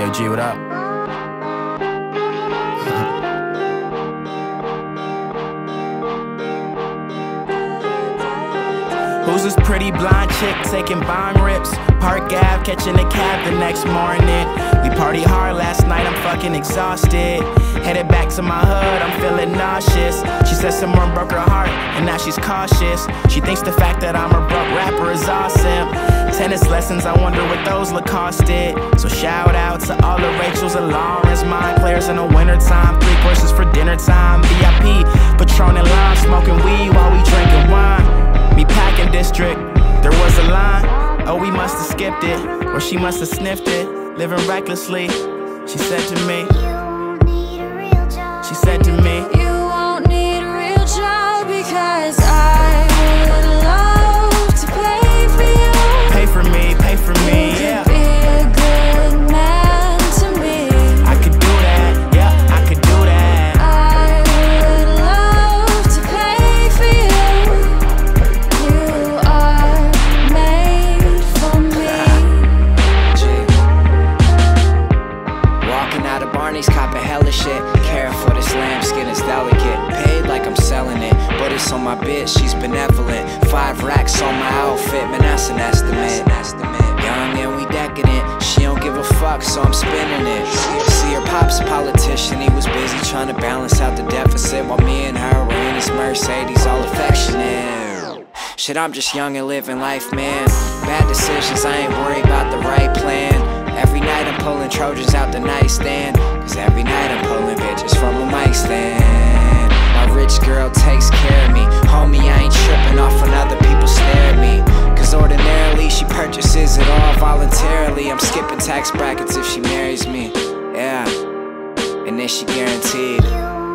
Eu juro Who's this pretty blonde chick taking bong rips? Park Ave, catching a cab the next morning. We party hard last night, I'm fucking exhausted. Headed back to my hood, I'm feeling nauseous. She said someone broke her heart, and now she's cautious. She thinks the fact that I'm a broke rapper is awesome. Tennis lessons, I wonder what those Lacoste did. So shout out to all the Rachels and Laurens, mind players in the wintertime. Three courses for dinner time, VIP, Patron and lime, smoking weed while we drinking wine. Meatpacking District, there was a line. Oh, we must have skipped it, or she must have sniffed it. Living recklessly, she said to me. She said to me. I'm selling it, but it's on my bitch, she's benevolent. Five racks on my outfit, man, that's an estimate. Young and we decadent, she don't give a fuck, so I'm spinning it. See, her pop's a politician, he was busy trying to balance out the deficit while me and her were in his Mercedes, all affectionate. Shit, I'm just young and living life, man. Bad decisions, I ain't worried about the right plan. Every night I'm pulling Trojans out the nightstand. Cause every night I'm pulling bitches from a mic stand. Rich girl takes care of me. Homie, I ain't tripping off when other people stare at me. Cause ordinarily she purchases it all voluntarily. I'm skipping tax brackets if she marries me. Yeah. And then she guaranteed.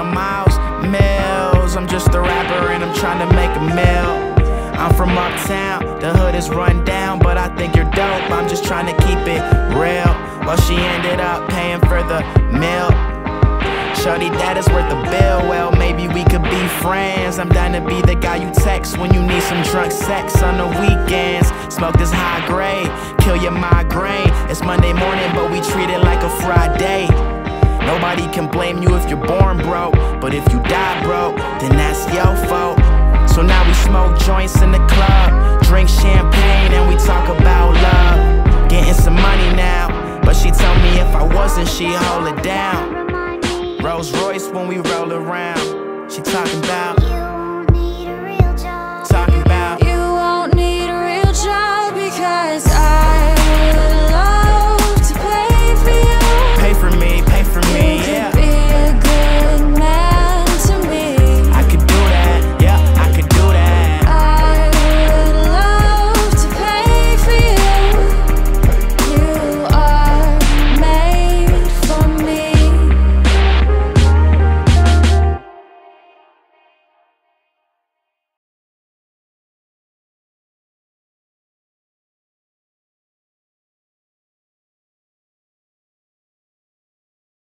I'm Myles Mills. I'm just a rapper and I'm trying to make a mill. I'm from uptown, the hood is run down, but I think you're dope. I'm just trying to keep it real. Well, she ended up paying for the meal. Shorty, that is worth the bill. Well, maybe we could be friends. I'm down to be the guy you text when you need some drunk sex on the weekends. Smoke this high grade, kill your migraine. It's Monday Nobody can blame you if you're born broke, but if you die broke, then that's your fault. So now we smoke joints in the club, drink champagne, and we talk about love. Getting some money now, but she told me if I wasn't, she'd hold it down. Rolls Royce when we roll around. She talking about